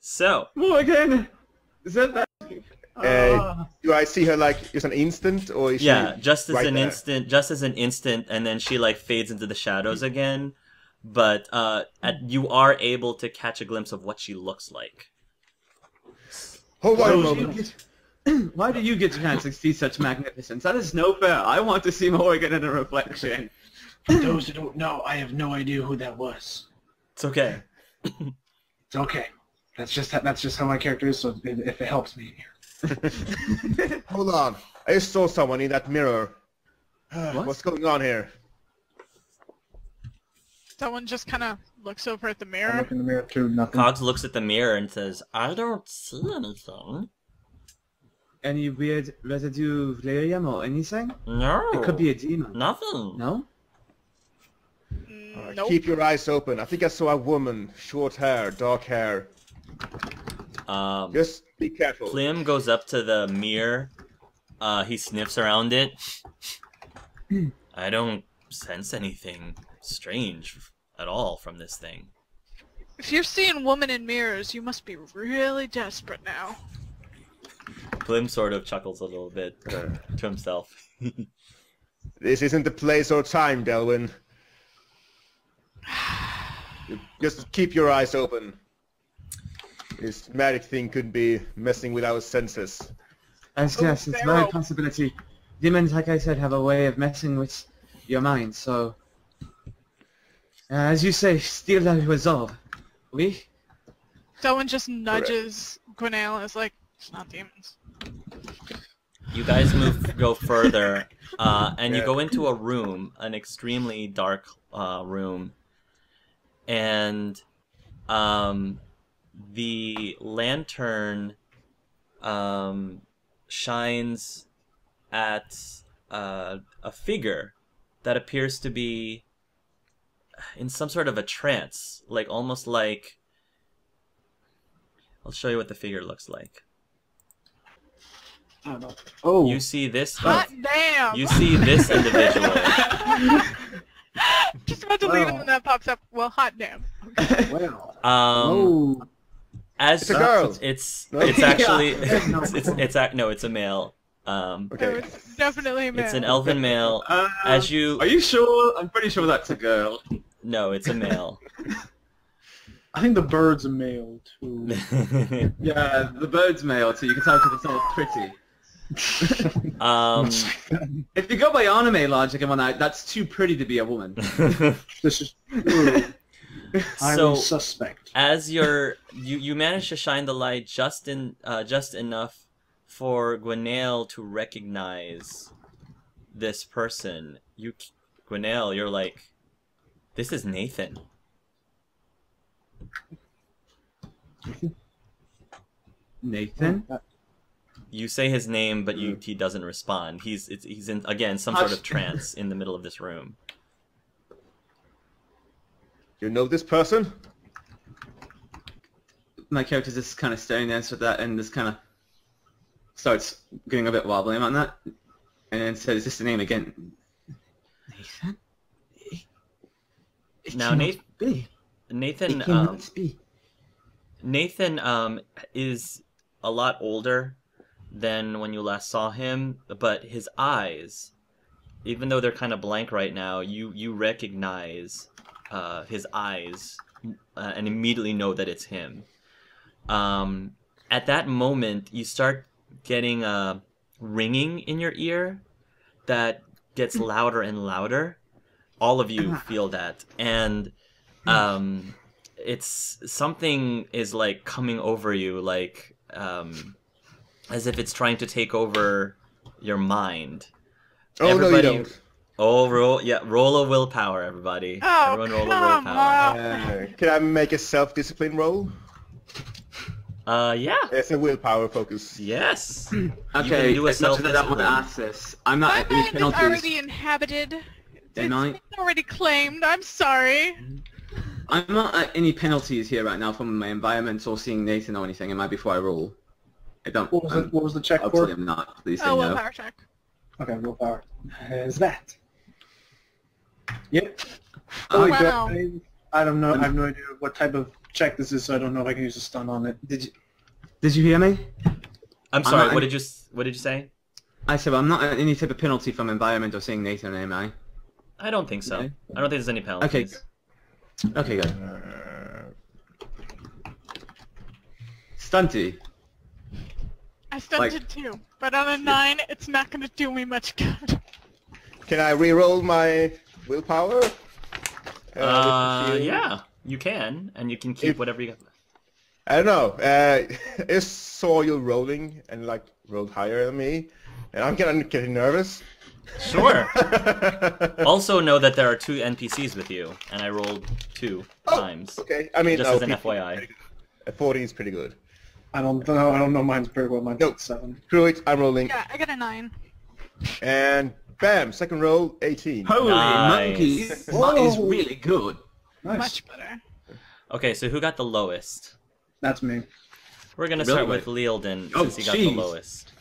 So, Morrigan! Is that that? Uh, do I see her like just an instant, or is yeah, she just as right an there? instant, just as an instant, and then she like fades into the shadows again. But uh, at, you are able to catch a glimpse of what she looks like. Hold on a Why do you moment. get- Why do you get a chance to see such magnificence? That is no fair. I want to see Morrigan in a reflection. For those who don't know, I have no idea who that was. It's okay. It's okay. That's just that's just how my character is. So if, if it helps me here. Hold on. I just saw someone in that mirror. What? What's going on here? Someone just kind of looks over at the mirror. I mirror. look in the mirror too. Nothing. Cogs looks at the mirror and says, "I don't see anything. Any weird residue of lyrium or anything? No, It could be a demon. nothing. No? Alright, nope. Keep your eyes open. I think I saw a woman, short hair, dark hair. Um, Just be careful. Plimm goes up to the mirror. Uh, he sniffs around it. I don't sense anything strange at all from this thing. If you're seeing woman in mirrors, you must be really desperate now. Plimm sort of chuckles a little bit Uh, to himself. This isn't the place or time, Delwyn. Just keep your eyes open. This magic thing could be messing with our senses. Yes, Oh, yes, it's a Pharaoh. very possibility. Demons, like I said, have a way of messing with your mind, so... Uh, as you say, steal that resolve. We? Someone just nudges Gwenail and is like, it's not demons. You guys move, go further, uh, and you go into a room, an extremely dark uh, room, and um, the lantern um, shines at uh, a figure that appears to be in some sort of a trance, like almost like. I'll show you what the figure looks like. I don't know. Oh, You see this. Hot damn! You see this individual. just about to leave it when that pops up. Well, hot damn. well. Um, oh, as It's a girl. It's No. it's actually Yeah. it's it's, it's ac- no, it's a male. Um, Okay. was definitely a man. it's an elven male. Uh, As you Are you sure? I'm pretty sure that's a girl. no, it's a male. I think the bird's a male too. Yeah, the bird's male, so you can tell because it's all pretty. um, If you go by anime logic and whatnot, that's too pretty to be a woman. this is true. highly so suspect. as you're you you manage to shine the light just in uh, just enough for Gwenail to recognize this person. You Gwenail, you're like, this is Naythen. Naythen? You say his name, but you, he doesn't respond. He's it's, he's in again some sort of trance in the middle of this room. You know this person? My character's just kind of staring there so that and just kind of starts getting a bit wobbly on that. And then says, is this the name again? Naythen? It- it Now, cannot Naythen- be. Naythen It um, be. Naythen um is a lot older than when you last saw him, but his eyes, even though they're kind of blank right now, you you recognize uh, his eyes uh, and immediately know that it's him. Um, at that moment, you start getting a ringing in your ear that gets louder and louder. All of you feel that, and um, it's something is like coming over you, like um, as if it's trying to take over your mind. Oh no, you don't. Oh, roll yeah, roll a willpower, everybody. Oh, Everyone roll a come willpower. on. Uh, can I make a self-discipline roll? Uh, yeah. It's a willpower focus. Yes. Okay, do a as much as I don't want to self-discipline. ask this, I'm not at any mind is already inhabited. They It's, might. it's already claimed. I'm sorry. I'm not at any penalties here right now from my environment or seeing Naythen or anything. Am I before I roll? I don't. What was I'm, the what was the check Obviously, for? I'm not. Please say Oh, no. willpower check. Okay, willpower. Is that? Yep. Oh, wow. I, I don't know. I have no idea what type of check this is so I don't know if I can use a stun on it. Did you did you hear me? I'm sorry. not- what did you What did you say? I said well, I'm not any type of penalty from environment or seeing Naythen, am I? I don't think so. Okay. I don't think there's any penalties. Okay, Okay, good. Uh, Stunty. I stunted too, but on a nine, it's not gonna do me much good. can I re-roll my willpower? with the Uh, yeah, you can, and you can keep If- whatever you got. I don't know. Uh, I just saw you rolling and like rolled higher than me, and I'm kind of getting nervous. Sure. also know that there are two NPCs with you, and I rolled two Oh, times. okay, I mean, Just oh, as an FYI. A 40 is pretty good. I don't know. I don't know mine's very well. Mine's Nope. seven. Screw it, I'm rolling. Yeah, I got a nine. And bam, second roll, 18. Holy Nice. monkeys! That is really good. Nice. Much better. Okay, so who got the lowest? That's me. We're gonna Really? start with Lealden Oh, since he got the lowest,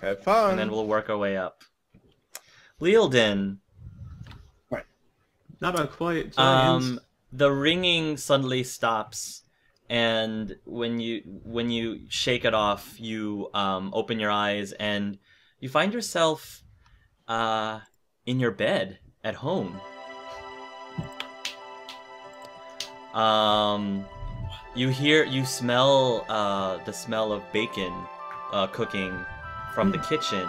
Have fun. and then we'll work our way up. Lealden, Not a quiet giant. um, the ringing suddenly stops, and when you when you shake it off, you um, open your eyes and you find yourself uh, in your bed at home. Um, you hear, you smell uh, the smell of bacon uh, cooking from the kitchen.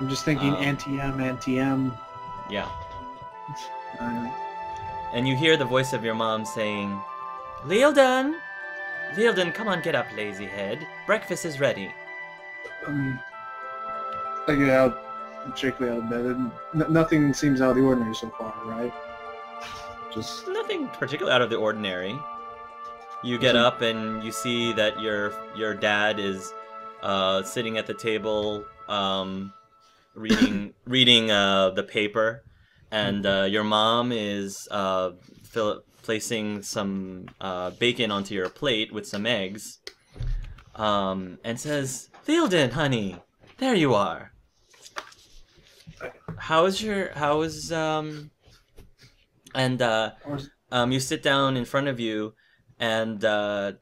I'm just thinking Um, anti-M. Yeah. Uh, And you hear the voice of your mom saying, Lealden! Lealden, come on, get up, lazy head. Breakfast is ready. um, I get out, shakily out of bed, and n- nothing seems out of the ordinary so far, right? Just Nothing particularly out of the ordinary. You get Mhm. up and you see that your your dad is uh, sitting at the table, um, reading reading uh, the paper, and uh, your mom is uh, fill, placing some uh, bacon onto your plate with some eggs, um, and says, "Theoden, honey, there you are. How is your how is um?" And uh, um, you sit down in front of you, and uh,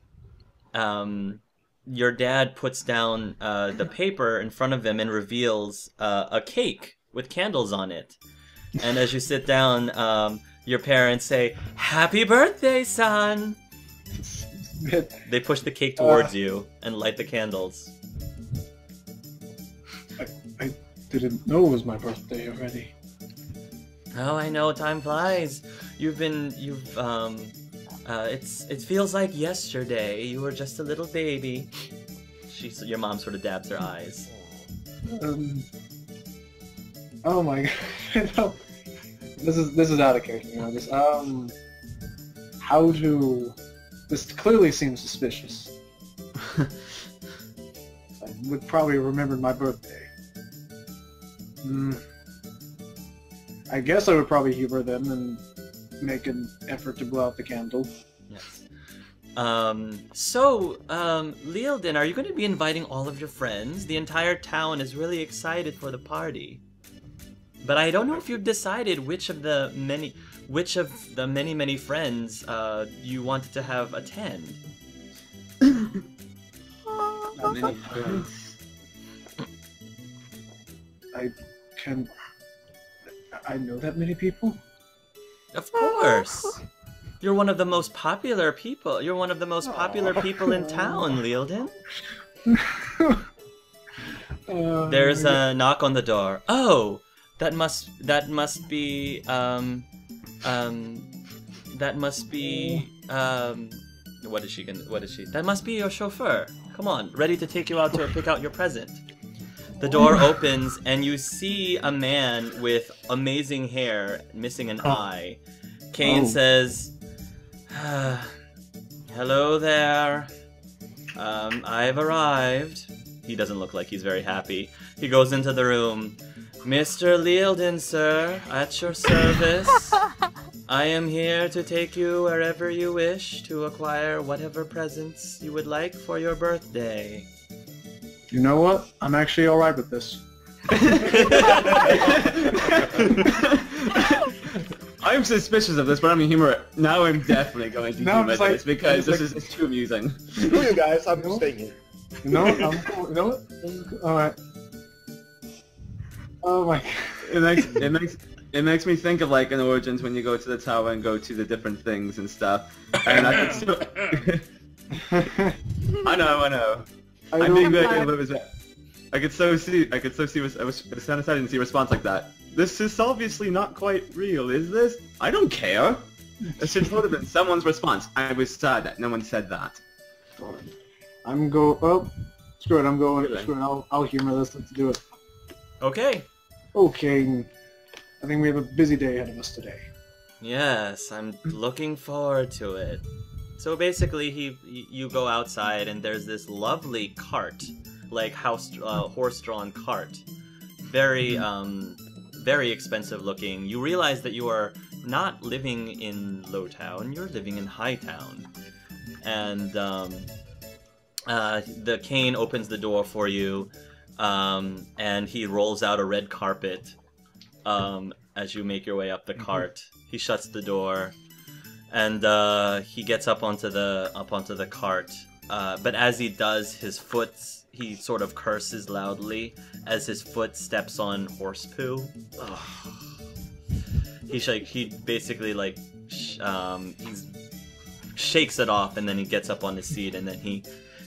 um, your dad puts down uh, the paper in front of him and reveals uh, a cake with candles on it. And as you sit down, um, your parents say, "Happy birthday, son!" They push the cake towards you and light the candles. Didn't know it was my birthday already. Oh, I know, time flies. You've been, you've, um, uh, it's, it feels like yesterday. You were just a little baby. She, your mom sort of dabs her eyes. Um, oh my god. no. This is this is out of character, you know. This um how to this clearly seems suspicious. I would probably remember my birthday. Hmm. I guess I would probably humor them and make an effort to blow out the candle. Yes. Um, so, um, Lealden, are you going to be inviting all of your friends? The entire town is really excited for the party. But I don't know if you've decided which of the many, which of the many, many friends, uh, you wanted to have attend. Many friends. I can I know that many people? Of course! You're one of the most popular people. You're one of the most popular people in town, Lealden. Uh, There's a knock on the door. Oh, that must that must be um um that must be um what is she gonna what is she? That must be your chauffeur. Come on, ready to take you out to pick out your present. The door opens and you see a man with amazing hair, missing an Oh. eye. Kane Oh. says, "Ah, "Hello there. Um, I've arrived." He doesn't look like he's very happy. He goes into the room. Mr. Lealden, sir, at your service. I am here to take you wherever you wish to acquire whatever presents you would like for your birthday. You know what? I'm actually alright with this. I I'm suspicious of this, but I'm gonna humor it. Now I'm definitely going to No, I'm humor just like- this because this just is it's too amusing. Screw you guys, I'm No. staying here. You know, I'm cool. You know what? All right. Oh my. It makes it makes it makes me think of like in Origins when you go to the tower and go to the different things and stuff. And I can still. I know, I know. I I'm don't- being very I could so see. I could so see. I was sad I didn't see a response like that. This is obviously not quite real, is this? I don't care. It should have been someone's response. I was sad that no one said that. I'm go. Oh, screw it. I'm going. Really? Screw it. I'll, I'll humor this. Let's do it. Okay. Okay. I think we have a busy day ahead of us today. Yes, I'm looking forward to it. So basically, he you go outside and there's this lovely cart, like house uh, horse-drawn cart, very um very expensive looking. You realize that you are not living in Lowtown, you're living in Hightown, and um, uh, the Kane opens the door for you, um, and he rolls out a red carpet um, as you make your way up the cart. He shuts the door, and uh, he gets up onto the up onto the cart. Uh, but as he does, his foot he sort of curses loudly as his foot steps on horse poo. Ugh. He like he basically like sh- um, he's shakes it off, and then he gets up on his seat, and then he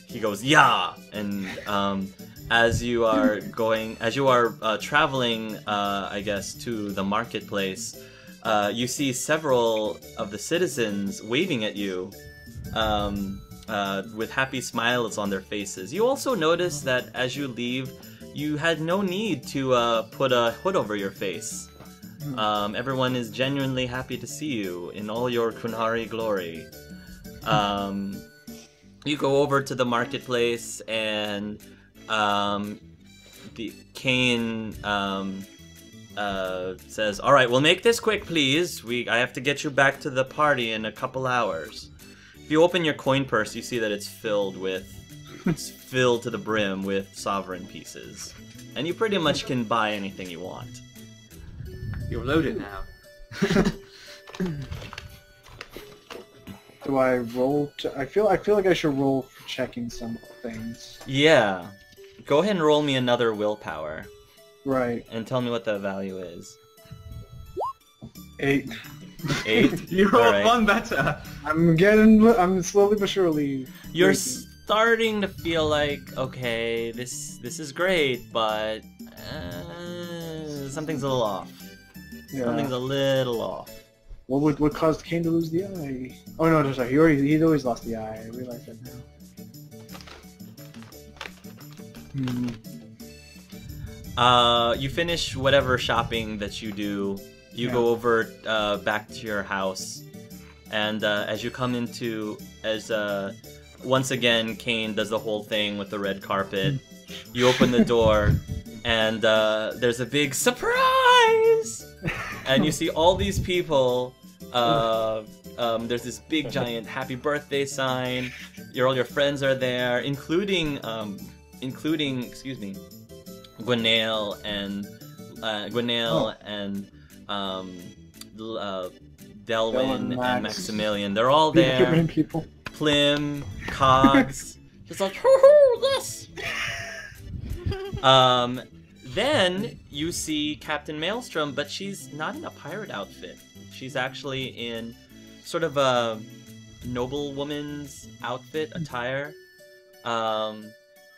he goes yeah, and um, as you are going, as you are uh, traveling, uh, I guess, to the marketplace, uh, you see several of the citizens waving at you um, uh, with happy smiles on their faces. You also notice that as you leave, you had no need to uh, put a hood over your face. Um, everyone is genuinely happy to see you in all your Qunari glory. Um, you go over to the marketplace and um, the Kane um, uh, says, "All right, we'll make this quick, please. We I have to get you back to the party in a couple hours." If you open your coin purse, you see that it's filled with it's filled to the brim with sovereign pieces, and you pretty much can buy anything you want. You're loaded now. Do I roll? To, I feel. I feel like I should roll for checking some things. Yeah, go ahead and roll me another willpower Right. and tell me what that value is. Eight. Eight. You're Alright. one better. I'm getting. I'm slowly but surely. You're breaking. starting to feel like okay, this this is great, but uh, something's a little off. Yeah. Something's a little off. What would what caused Kane to lose the eye? Oh no, no, sorry. He already he's always lost the eye. I realize that now. Hmm. Uh, you finish whatever shopping that you do. You Yeah. go over uh, back to your house, and uh, as you come into as uh, once again Kane does the whole thing with the red carpet. You open the door, and uh, there's a big surprise, and you see all these people. Uh, um, there's this big giant happy birthday sign. Your all your friends are there, including um, including excuse me, Gwenail and uh, Gwenail and um, uh, Delwyn and Max. Maximilian. They're all there. people. Plimm, Cogs, just like hoo, yes. Um, then you see Captain Maelstrom, but she's not in a pirate outfit. She's actually in sort of a noblewoman's outfit attire. Um,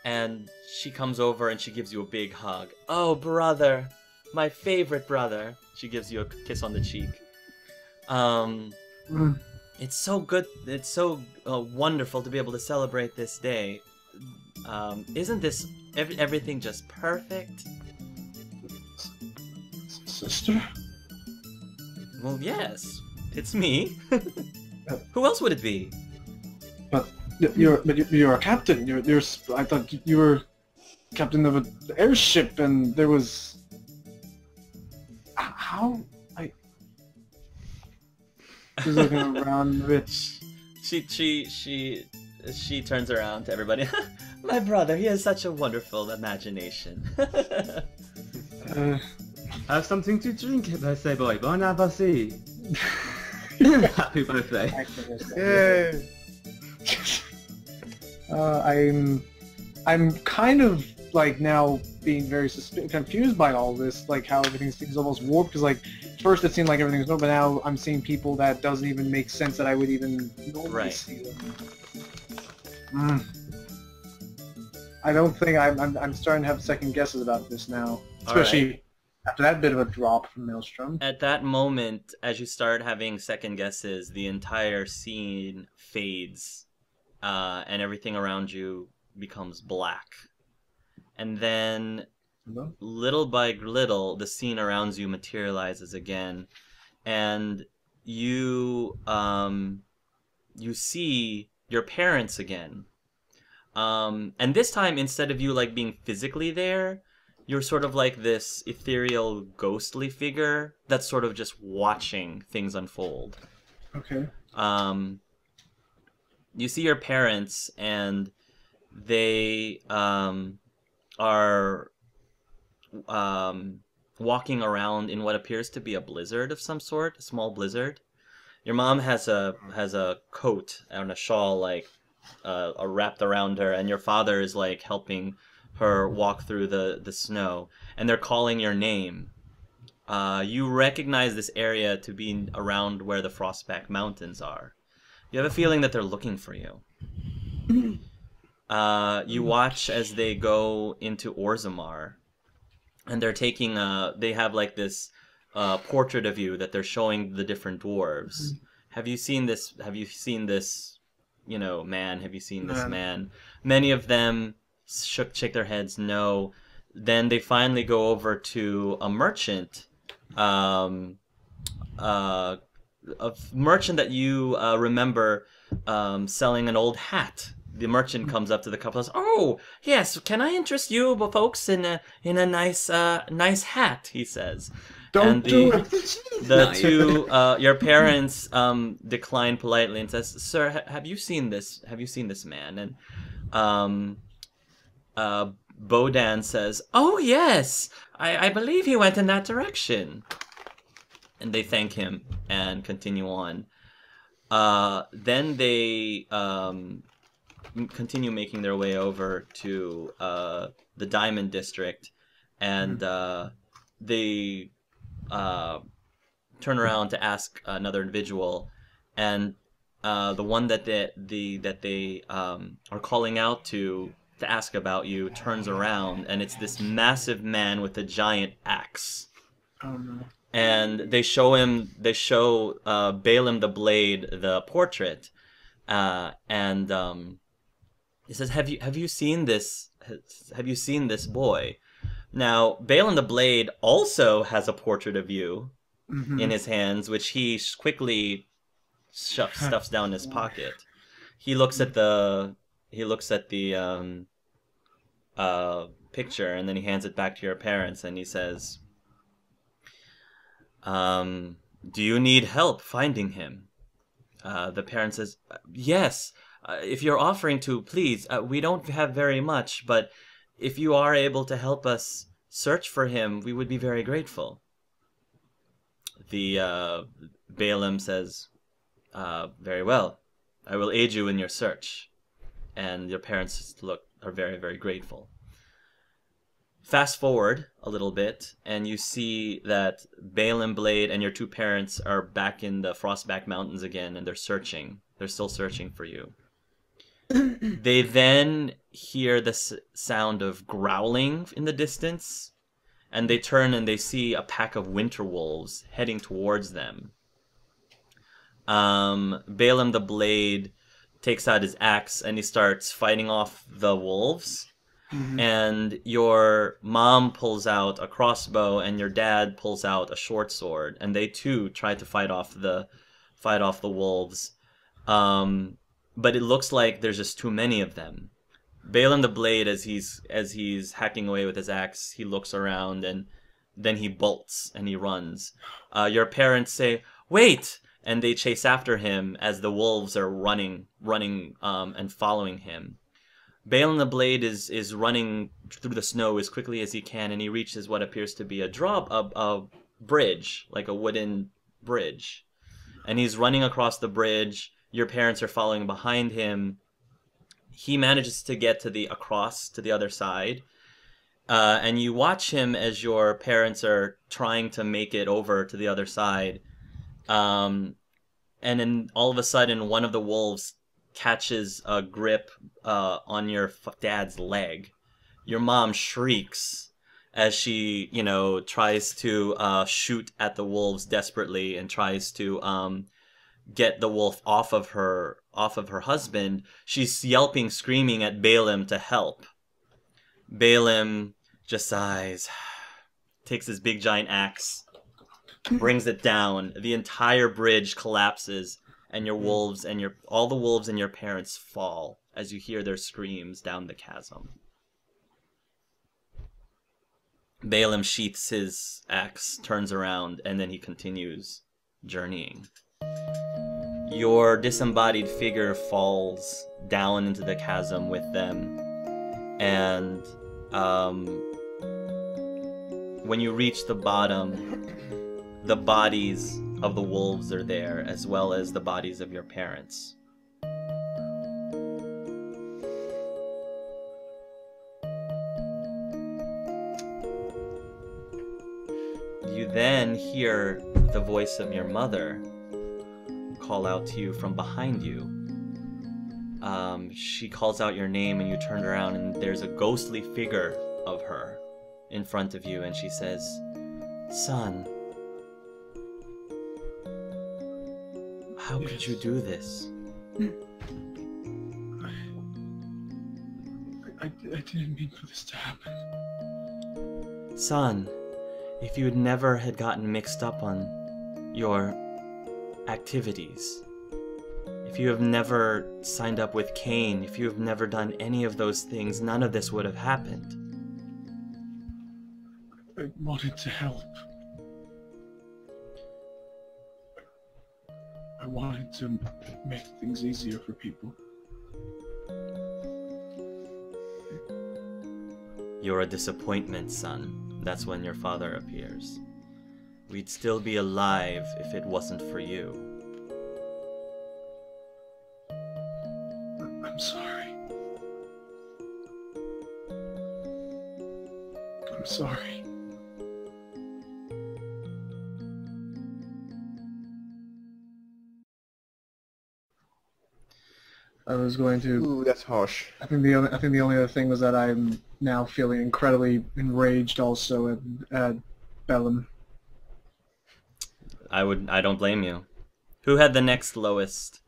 and she comes over and she gives you a big hug. Oh, brother, my favorite brother. She gives you a kiss on the cheek. Um, Mm. it's so good. It's so uh, wonderful to be able to celebrate this day. Um, isn't this ev- everything just perfect? Sister. Well, yes, it's me. Who else would it be? But you're but you- you're a captain. You're you're. s- I thought you were captain of an airship, and there was. How I. Just looking around a bit. She she she she turns around to everybody. My brother, he has such a wonderful imagination. Uh, Have something to drink, birthday boy. Bon appetit. Happy birthday. Yay! Uh, I'm, I'm kind of like now being very susp- confused by all this, like how everything seems almost warped. Because like first it seemed like everything was normal, but now I'm seeing people that doesn't even make sense that I would even normally Right. see them. Mm. I don't think I'm, I'm. I'm starting to have second guesses about this now, All especially after that bit of a drop from Maelstrom. At that moment, as you start having second guesses, the entire scene fades, uh, and everything around you becomes black. And then, little by little, the scene around you materializes again, and you um, you see your parents again. Um, and this time, instead of you like being physically there, you're sort of like this ethereal, ghostly figure that's sort of just watching things unfold. Okay. Um, you see your parents, and they um, are um, walking around in what appears to be a blizzard of some sort, a small blizzard. Your mom has a has a coat and a shawl like uh, wrapped around her, and your father is like helping her walk through the the snow, and they're calling your name. Uh, you recognize this area to be around where the Frostback Mountains are. You have a feeling that they're looking for you. Uh, you watch as they go into Orzammar, and they're taking a. They have like this uh, portrait of you that they're showing the different dwarves. Have you seen this? Have you seen this? You know, man. Have you seen this Man. man? Many of them shook, shake their heads, no. Then they finally go over to a merchant, um, uh, a merchant that you uh, remember um, selling an old hat. The merchant comes up to the couple and says, "Oh, yes, can I interest you folks in a in a nice uh, nice hat?" He says. Don't And do it. The two, uh, your parents um, decline politely and says, "Sir, ha- have you seen this? Have you seen this man?" And um, uh, Bodan says, "Oh yes, I, I believe he went in that direction." And they thank him and continue on. Uh, then they um, continue making their way over to uh, the Diamond District, and uh, they uh, turn around to ask another individual, and uh, the one that they, the that they um, are calling out to to ask about you turns around, and it's this massive man with a giant axe. Oh no. And they show him, they show uh, Balaam the Blade the portrait, uh, and um, he says, "Have you have you seen this? Have you seen this boy?" Now, Balaam the Blade also has a portrait of you, Mhm. in his hands, which he quickly shuffs, stuffs down his pocket. He looks at the he looks at the um, uh, picture, and then he hands it back to your parents, and he says, um, "Do you need help finding him?" Uh, the parent says, "Yes. Uh, if you're offering to, please. Uh, we don't have very much, but if you are able to help us search for him, we would be very grateful." the uh, Balaam says, uh, "Very well, I will aid you in your search," and your parents look are very very grateful. Fast forward a little bit, and you see that Balaam Blade and your two parents are back in the Frostback Mountains again, and they're searching. They're still searching for you. they then hear the s- sound of growling in the distance, and they turn and they see a pack of winter wolves heading towards them. Um, Balaam the Blade takes out his axe and he starts fighting off the wolves. Mhm. And your mom pulls out a crossbow, and your dad pulls out a short sword, and they too try to fight off the fight off the wolves. Um, but it looks like there's just too many of them. Balaam the Blade, as he's as he's hacking away with his axe, he looks around and then he bolts and he runs. Uh, your parents say, "Wait!" and they chase after him as the wolves are running, running, um, and following him. Balaam the Blade is is running through the snow as quickly as he can, and he reaches what appears to be a drop, a, a bridge, like a wooden bridge. and he's running across the bridge. Your parents are following behind him. He manages to get to the across to the other side, uh, and you watch him as your parents are trying to make it over to the other side. Um, and then all of a sudden, one of the wolves catches a grip uh, on your dad's leg. Your mom shrieks as she, you know, tries to uh, shoot at the wolves desperately and tries to um, get the wolf off of her off of her husband. She's yelping, screaming at Balaam to help. Balaam just sighs, takes his big giant axe, brings it down. The entire bridge collapses, and your wolves and your all the wolves and your parents fall as you hear their screams down the chasm. Balaam sheaths his axe, turns around, and then he continues journeying. Your disembodied figure falls down into the chasm with them, and um, when you reach the bottom, the bodies of the wolves are there, as well as the bodies of your parents. You then hear the voice of your mother call out to you from behind you. Um, she calls out your name, and you turn around, and there's a ghostly figure of her in front of you, and she says, Son, how could you do this? I, I didn't mean for this to happen. Son, if you had never had gotten mixed up on your activities, if you have never signed up with Cain, if you have never done any of those things, none of this would have happened. I wanted to help. Wanted to make things easier for people. You're a disappointment, son. That's when your father appears. We'd still be alive if it wasn't for you. I'm sorry. I'm sorry. I was going to. Ooh, that's harsh. I think the only, I think the only other thing was that I'm now feeling incredibly enraged also at, at Balaam. I would I don't blame you. Who had the next lowest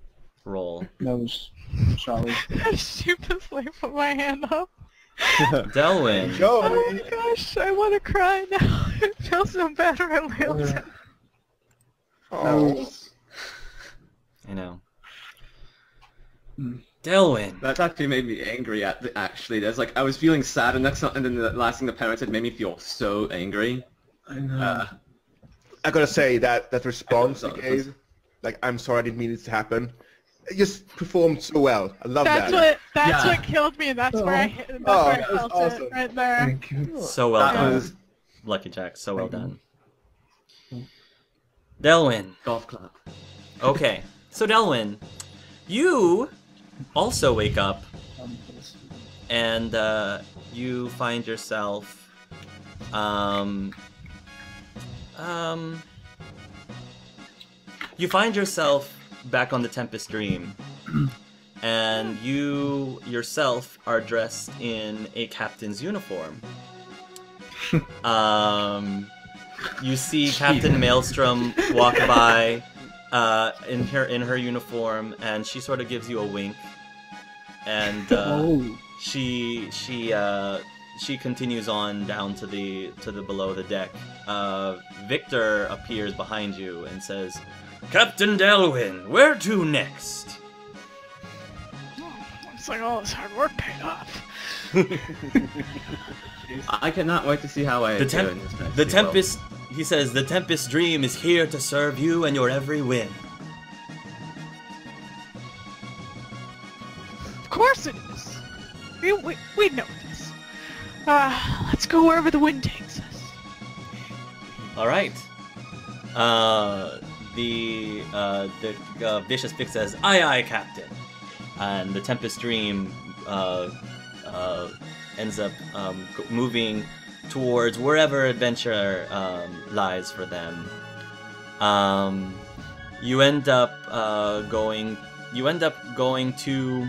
roll? That was Charlie. I stupidly put my hand up. Delwyn. Oh my gosh, I want to cry now. it feels so bad around Wilson. Oh. I know. Delwyn. That's actually made me angry at the, actually. There's like I was feeling sad and that's not, and then the last thing the parents said made me feel so angry. I know. Uh, I gotta say that that response you know, was- gave, like I'm sorry I didn't mean it to happen. It just performed so well. I love That's that. what that's Yeah. what killed me. That's where I hit, that's Oh, where I that was felt awesome. it right there. Thank you. So well that done. was Lucky Jack, so well Thank done. Delwyn. golf club. Okay. So Delwyn, you also wake up and uh, you find yourself um um you find yourself back on the Tempest Dream. And you yourself are dressed in a captain's uniform. Um you see Captain Maelstrom walk by uh, in her in her uniform and she sort of gives you a wink and uh, oh, she she uh she continues on down to the to the below the deck. Uh, Victor appears behind you and says, "Captain Delwyn, where to next?" It's like all this hard work paid off. I cannot wait to see how I The, do temp- in this next the sequel. Tempest. He says, "The Tempest Dream is here to serve you and your every whim." Of course it is. We we, we know this. Uh, let's go wherever the wind takes us. All right. Uh, the uh, the uh, vicious Vic says, "Aye, aye, Captain," and the Tempest Dream uh, uh, ends up um, moving towards wherever adventure um, lies for them. Um, you end up uh, going. You end up going to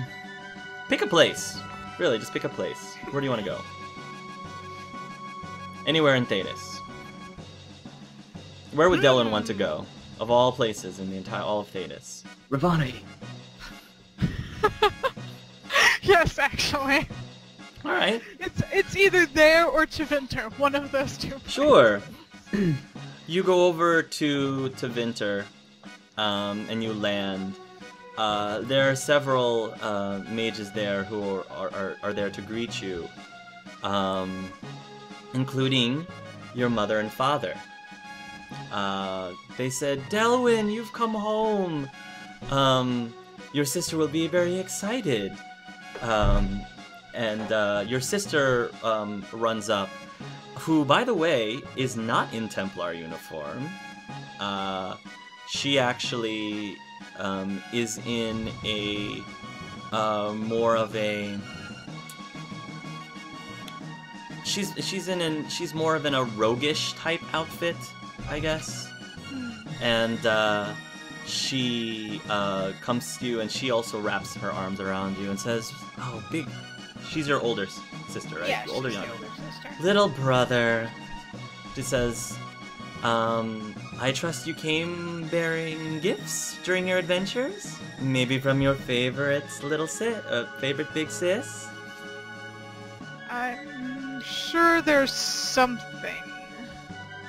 pick a place. Really, just pick a place. Where do you want to go? Anywhere in Thedas. Where would Delwyn want to go? Of all places in the entire all of Thedas. Ravani. yes, actually. All right. It's it's either there or Tevinter. One of those two. Sure. you go over to to Vinter, um, and you land. Uh, there are several uh, mages there who are, are, are, are there to greet you, um, including your mother and father. Uh, they said, Delwyn, you've come home. Um, your sister will be very excited. Um, and uh, your sister um, runs up who, by the way, is not in Templar uniform. Uh, she actually um, is in a uh, more of a. She's she's in an she's more of in a roguish type outfit, I guess, and uh, she uh, comes to you and she also wraps her arms around you and says, "Oh, big." She's your older sister, right? Yeah, older, she's the younger. older sister. Little brother. She says, um, I trust you came bearing gifts during your adventures? Maybe from your favorite little sis, uh, favorite big sis? I'm sure there's something.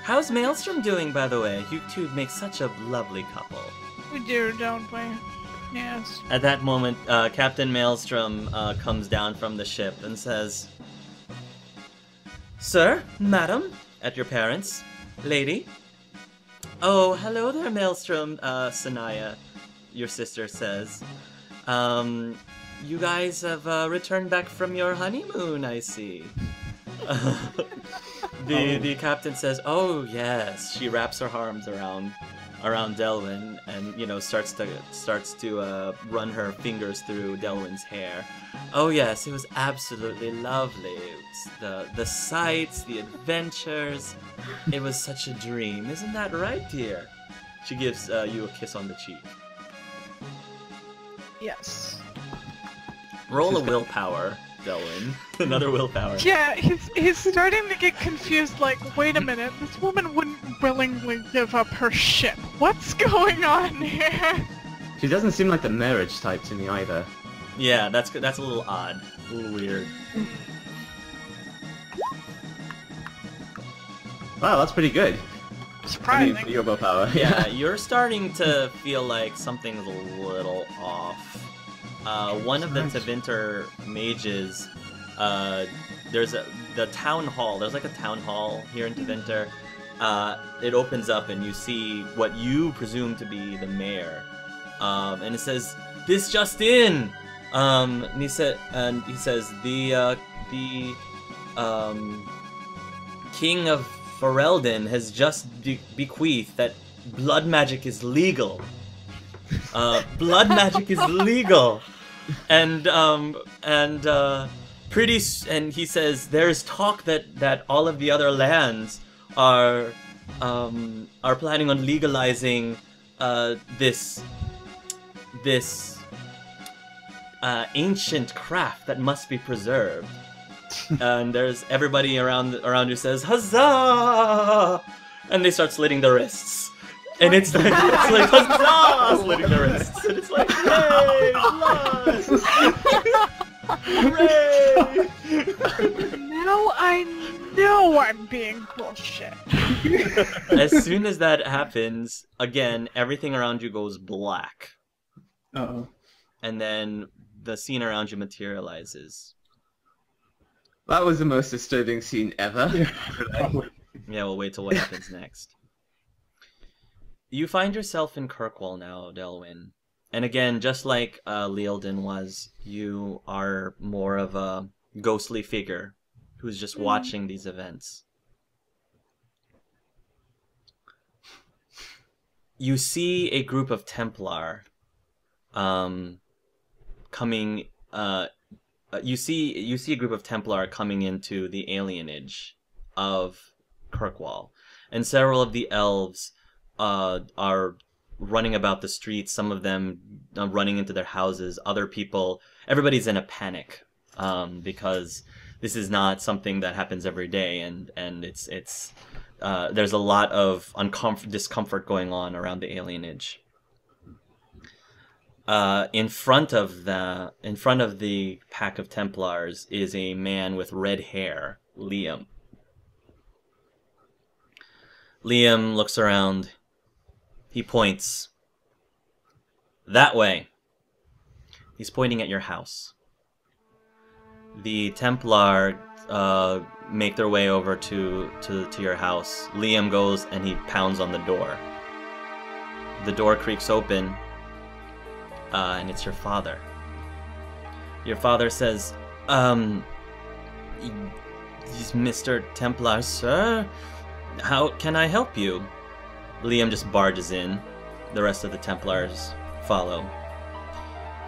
How's Maelstrom doing, by the way? You two make such a lovely couple. We do, don't we? Yes. At that moment, uh, Captain Maelstrom uh, comes down from the ship and says, Sir, madam, at your parents, lady. Oh, hello there, Maelstrom, uh, Sanaya, your sister says. Um, you guys have uh, returned back from your honeymoon, I see. the the captain says, "Oh yes." She wraps her arms around around Delwyn and you know starts to starts to uh, run her fingers through Delwyn's hair. Oh yes, it was absolutely lovely. It's the the sights, the adventures. It was such a dream, isn't that right, dear? She gives uh, you a kiss on the cheek. Yes. Roll a willpower, Delwyn. Another willpower. Yeah, he's he's starting to get confused. Like, wait a minute, this woman wouldn't willingly give up her ship. What's going on here? She doesn't seem like the marriage type to me either. Yeah, that's that's a little odd, a little weird. Wow, that's pretty good. I mean, Surprising. for your willpower. Yeah, you're starting to feel like something's a little off. Uh, one of the Nice. Tevinter mages, uh, there's a the town hall. There's like a town hall here in Tevinter. Uh, it opens up and you see what you presume to be the mayor, um, and it says, "This just in." Um, and he said, and he says, "The uh, the um, King of Ferelden has just be- bequeathed that blood magic is legal. Uh, blood magic is legal, and um, and uh, pretty s- and he says there's talk that that all of the other lands are um, are planning on legalizing uh, this this uh, ancient craft that must be preserved. And there's everybody around around who says huzzah! And they start slitting their wrists and it's like, it's like huzzah slitting their wrists and it's like yay blood hooray now I know I'm being bullshit. as soon as that happens again everything around you goes black Uh-oh. and then the scene around you materializes That was the most disturbing scene ever. Yeah. Yeah, we'll wait till what happens next. You find yourself in Kirkwall now, Delwyn. And again, just like uh, Lealden was, you are more of a ghostly figure who's just watching these events. you see a group of Templar um, coming. Uh, uh, you see you see a group of Templar coming into the alienage of Kirkwall, and several of the elves uh, are running about the streets. Some of them uh, running into their houses. Other people, everybody's in a panic um, because this is not something that happens every day, and and it's it's uh, there's a lot of uncomfort discomfort going on around the alienage. Uh, in front of the in front of the pack of Templars is a man with red hair, Liam. Liam looks around. He points. That way. He's pointing at your house. The Templar uh, make their way over to, to, to your house. Liam goes and he pounds on the door. The door creaks open, uh, and it's your father. Your father says, Um, Mr. Templar, sir? How can I help you? Liam just barges in. The rest of the Templars follow.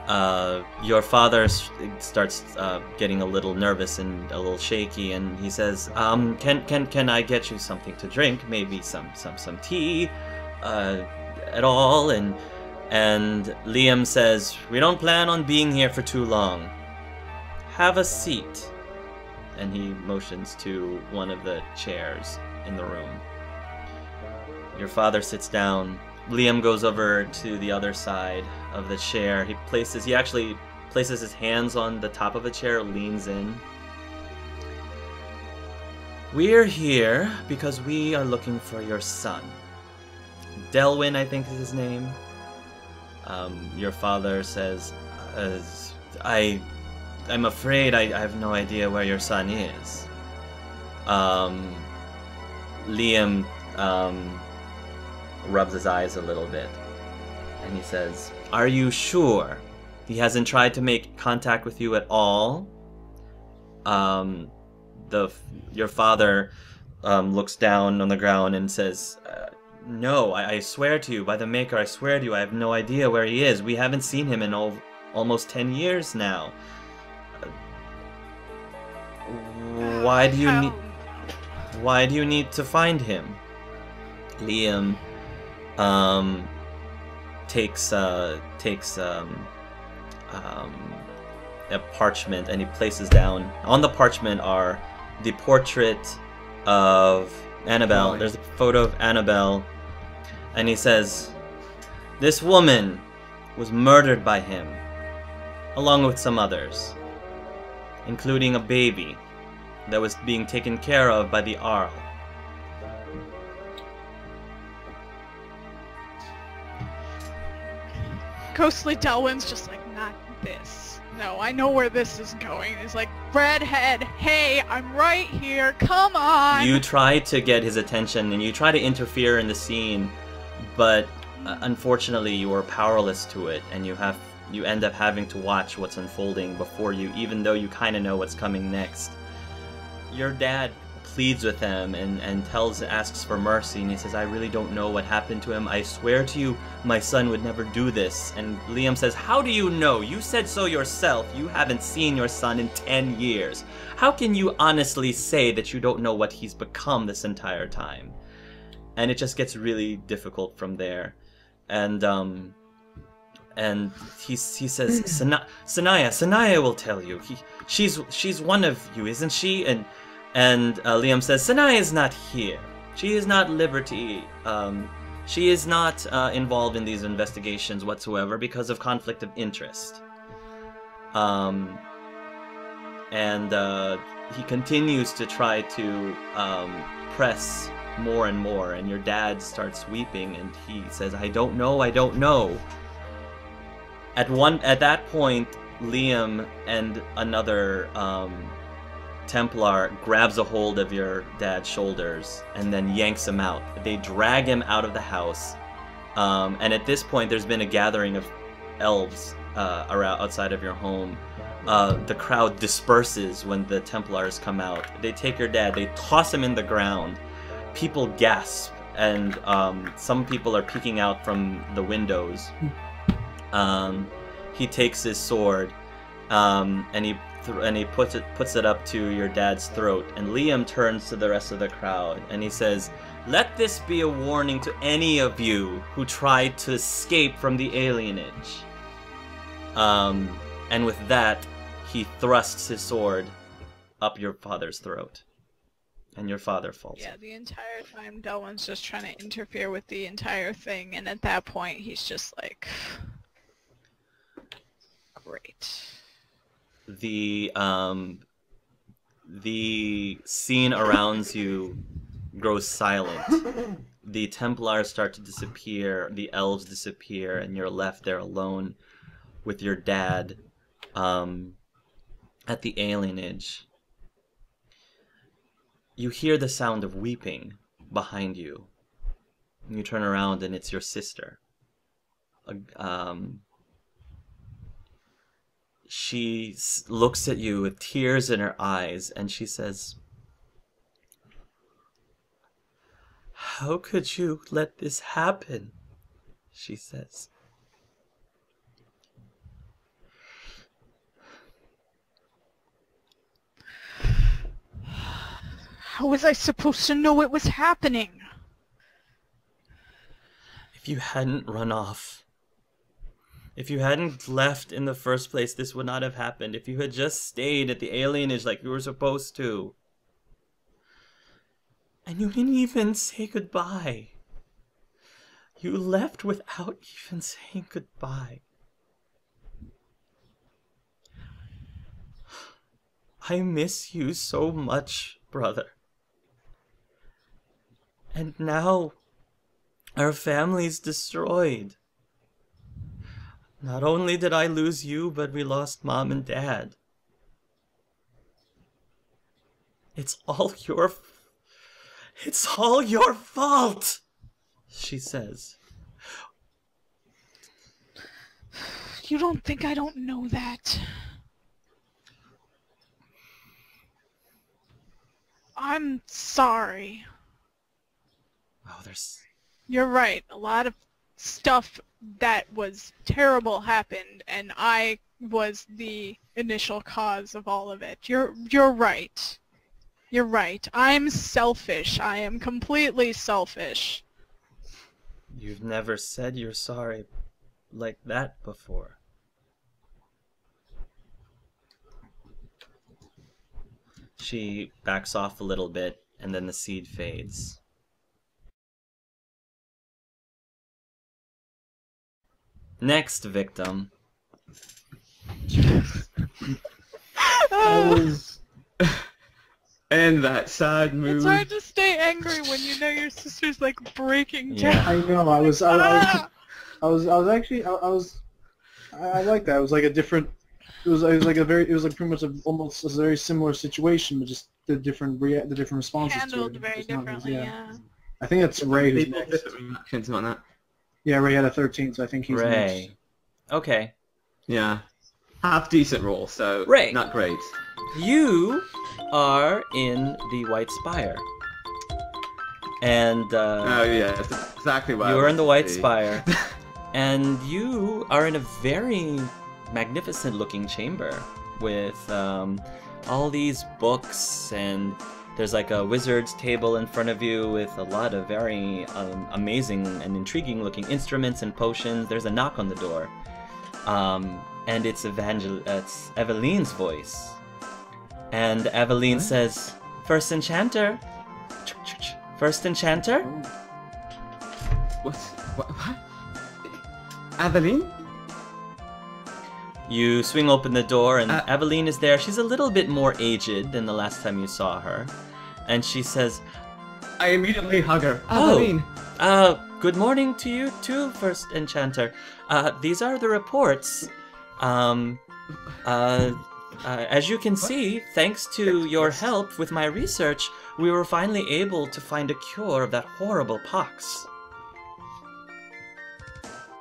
Uh, your father starts uh, getting a little nervous and a little shaky, and he says, um, "Can can can I get you something to drink? Maybe some some some tea, uh, at all?" And and Liam says, "We don't plan on being here for too long. Have a seat." And he motions to one of the chairs in the room. Your father sits down. Liam goes over to the other side of the chair. He places he actually places his hands on the top of a chair, leans in. We're here because we are looking for your son. Delwyn, I think is his name. Um, your father says, uh, "I, I'm afraid I, I have no idea where your son is." Um, Liam um, rubs his eyes a little bit, and he says, "Are you sure he hasn't tried to make contact with you at all?" Um, the your father um, looks down on the ground and says, uh, "No, I, I swear to you, by the Maker, I swear to you, I have no idea where he is. We haven't seen him in al- almost ten years now. Uh, Why do you need?" Why do you need to find him? Liam um takes uh takes um um a parchment and he places down on the parchment are the portrait of Annabelle. There's a photo of Annabelle and he says this woman was murdered by him along with some others including a baby that was being taken care of by the Arl. Ghostly Delwyn's just like, not this. No, I know where this is going. He's like, redhead, hey, I'm right here. Come on. You try to get his attention and you try to interfere in the scene, but uh, unfortunately you are powerless to it and you have you end up having to watch what's unfolding before you even though you kind of know what's coming next. Your dad pleads with him and, and tells asks for mercy and he says I really don't know what happened to him. I swear to you my son would never do this. And Liam says, "How do you know? You said so yourself. You haven't seen your son in 10 years. How can you honestly say that you don't know what he's become this entire time?" And it just gets really difficult from there. And um and he he says Sana- Sanaya Sanaya will tell you. He she's she's one of you, isn't she? And and uh, Liam says Sanaya is not here. She is not Liberty. Um, she is not uh, involved in these investigations whatsoever because of conflict of interest. Um, and uh, he continues to try to um, press more and more. And your dad starts weeping, and he says, "I don't know. I don't know." At one at that point, Liam and another um, Templar grabs a hold of your dad's shoulders and then yanks him out. They drag him out of the house. Um, and at this point, there's been a gathering of elves uh, around outside of your home. Uh, the crowd disperses when the Templars come out. They take your dad, they toss him in the ground. People gasp and um, some people are peeking out from the windows. Um, he takes his sword, um, and he and he puts it puts it up to your dad's throat. And Liam turns to the rest of the crowd and he says, "Let this be a warning to any of you who tried to escape from the alienage." Um, and with that, he thrusts his sword up your father's throat, and your father falls. Yeah, the entire time Delwyn's just trying to interfere with the entire thing, and at that point he's just like, great. The um the scene around you grows silent. The Templars start to disappear, the elves disappear, and you're left there alone with your dad um, at the alienage. You hear the sound of weeping behind you. And you turn around and it's your sister. Um, she looks at you with tears in her eyes and she says, How could you let this happen? She says. How was I supposed to know it was happening? If you hadn't run off, if you hadn't left in the first place, this would not have happened. If you had just stayed at the alienage like you were supposed to. And you didn't even say goodbye. You left without even saying goodbye. I miss you so much, brother. And now our family's destroyed. Not only did I lose you, but we lost mom and dad. It's all your. It's all your fault! She says. You don't think I don't know that? I'm sorry. Oh, there's. You're right. A lot of stuff that was terrible happened, and I was the initial cause of all of it. You're you're right. You're right. I'm selfish. I am completely selfish. You've never said you're sorry like that before. She backs off a little bit, and then the seed fades. Next victim. Was And that sad mood. It's hard to stay angry when you know your sister's like breaking down. Yeah. down. I know I was I, I was Ah! I was I was actually I, I was I, I like that. It was like a different. It was it was like a very it was like pretty much a, almost a very similar situation, but just the different rea- the different responses handled to it. very Just not- differently, yeah. I think that's Ray who's People next. different reactions on that. Yeah, Ray had a 13, so I think he's Ray. next. Okay. Yeah. Half decent roll, so Ray. not great. You are in the White Spire. And uh, Oh yeah, that's exactly what you are in the White see. Spire. and you are in a very magnificent looking chamber with um, all these books and there's like a wizard's table in front of you with a lot of very um, amazing and intriguing looking instruments and potions there's a knock on the door um, and it's Evangel- it's eveline's voice and eveline What? says first enchanter first enchanter What? What? what? Aveline? You swing open the door, and Uh, Eveline is there. She's a little bit more aged than the last time you saw her. And she says, I immediately hug her. Oh. Aveline! uh, good morning to you too, First Enchanter. Uh, these are the reports. Um, uh, uh, as you can see, thanks to your help with my research, we were finally able to find a cure of that horrible pox.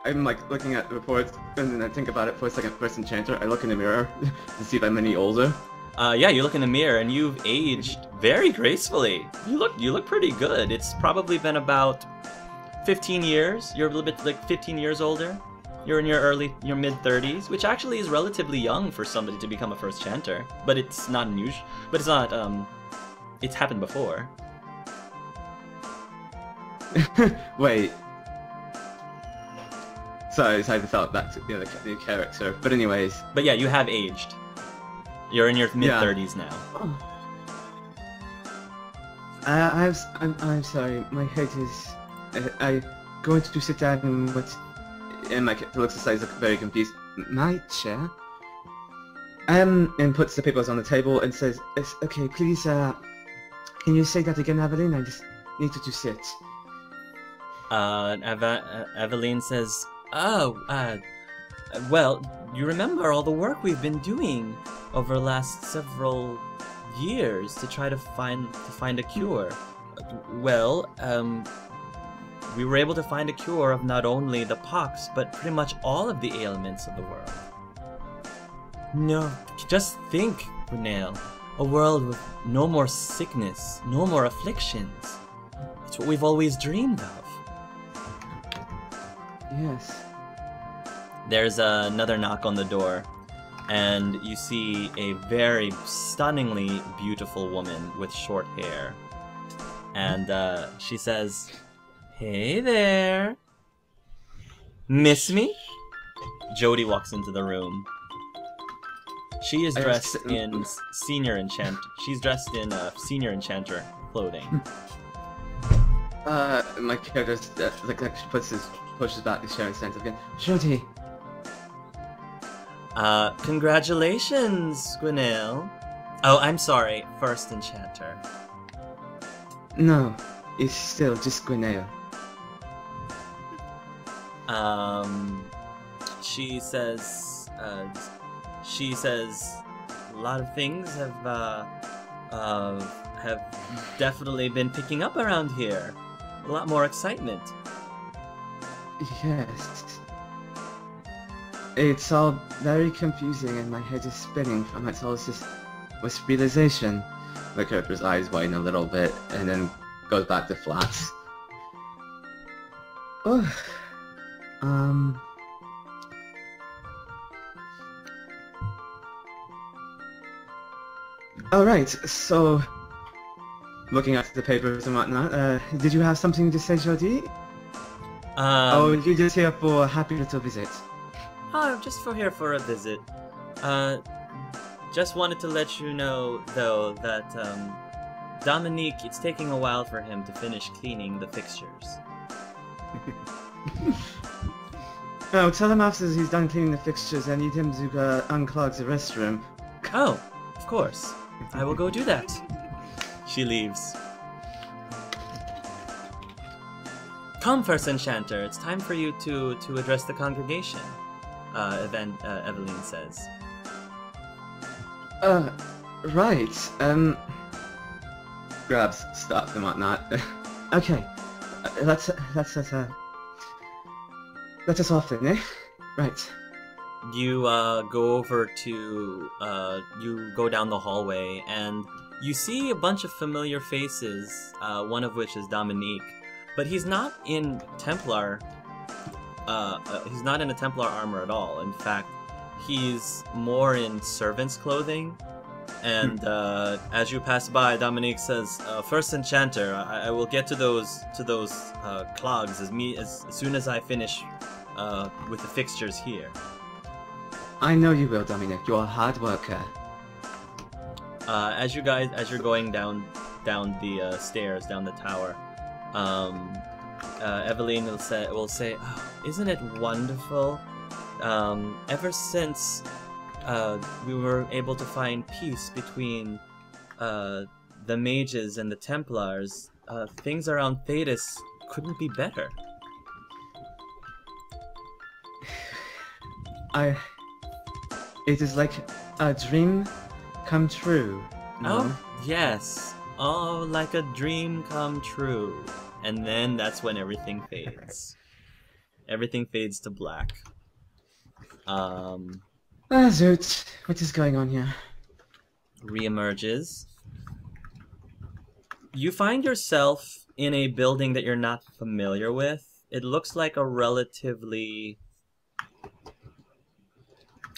I'm like looking at the reports, and then I think about it for a second. First enchanter, I look in the mirror to see if I'm any older. Uh, yeah, you look in the mirror and you've aged very gracefully. You look you look pretty good. It's probably been about 15 years. You're a little bit like 15 years older. You're in your early your mid 30s, which actually is relatively young for somebody to become a first chanter. But it's not unusual. But it's not um it's happened before. Wait. Sorry, so I back to the other the character. But anyways, But yeah, you have aged. You're in your mid Yeah. 30s now. Uh, I'm, s- I'm, I'm sorry, my head is... Uh, I'm going to sit down and what... And my character looks aside, look very confused. My chair? Um, and puts the papers on the table and says, "Yes, okay, please, uh, can you say that again, Evelyn? I just need to, to sit. Uh, Eva- uh, Eveline says, "Oh, uh, well, you remember all the work we've been doing over the last several years to try to find to find a cure. Well, um, we were able to find a cure of not only the pox, but pretty much all of the ailments of the world. No, just think, Brunel, a world with no more sickness, no more afflictions. It's what we've always dreamed of." Yes. There's another knock on the door, and you see a very stunningly beautiful woman with short hair. And uh, she says, Hey there. Miss me? Jodie walks into the room. She is dressed in senior enchant. She's dressed in uh, senior enchanter clothing. Uh, my character uh, like, like puts his pushes back the chair and stands up again. Jodie, Uh, congratulations, Gwinnell. Oh, I'm sorry, first enchanter. no, it's still just Gwinnett. Um, she says, uh, she says, a lot of things have, uh, uh, have definitely been picking up around here. A lot more excitement. Yes. It's all very confusing and my head is spinning from it all this was realization. The character's eyes widen a little bit and then goes back to flats. Oh. Um. Alright, so looking at the papers and whatnot, uh, did you have something to say, Jodie? Um, oh, you're just here for a happy little visit. Oh, I'm just for here for a visit. Uh, just wanted to let you know, though, that um, Dominique, it's taking a while for him to finish cleaning the fixtures. Oh, tell him after he's done cleaning the fixtures, I need him to uh, unclog the restroom. Oh, of course. I will go do that. She leaves. Come, first enchanter. It's time for you to to address the congregation. Uh, Evan, uh, Eveline says. Uh, right, um... Grabs stuff and whatnot. okay, uh, let's, let's, let's, uh... Let us off then, eh? Right. You uh, go over to uh, you go down the hallway and you see a bunch of familiar faces. Uh, one of which is Dominique, but he's not in Templar. Uh, uh, he's not in a Templar armor at all. In fact, he's more in servant's clothing. And uh, as you pass by, Dominique says, uh, "First enchanter, I-, I will get to those to those uh, clogs as me as, as soon as I finish uh, with the fixtures here." I know you will, Dominic. You're a hard worker. uh, as you guys as you're going down down the uh, stairs down the tower um, uh, Eveline will say will say oh, isn't it wonderful um, ever since uh, we were able to find peace between uh, the mages and the Templars uh, things around Thedas couldn't be better I... It is like a dream come true. No? Oh, yes. Oh, like a dream come true. And then that's when everything fades. Everything fades to black. Um, Ah, zoot. What is going on here? reemerges. You find yourself in a building that you're not familiar with. It looks like a relatively